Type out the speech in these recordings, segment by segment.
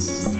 Peace.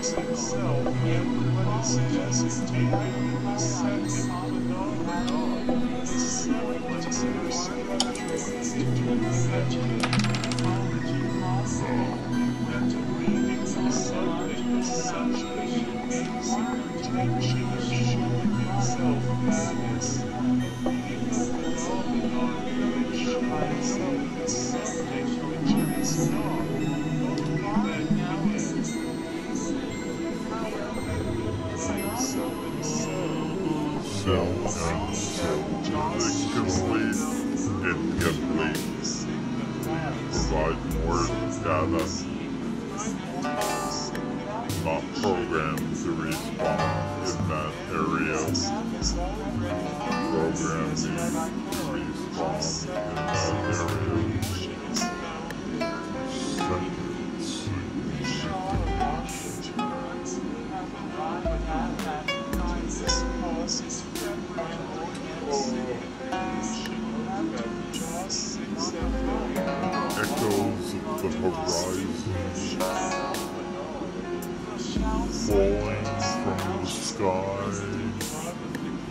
text itself in what it says is taken the second phenomenon, the semblance or symmetry of and of something as such, self-consciously um, incomplete. Provide more data. Not programmed to respond in that area. Programmed to respond in that area.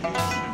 Thank you.